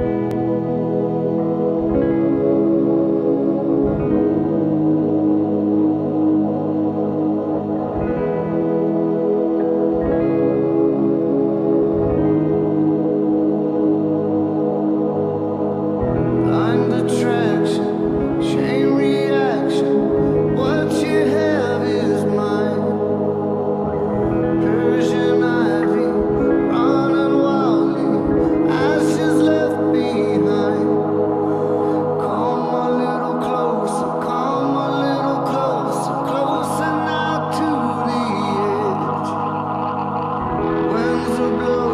you river blow.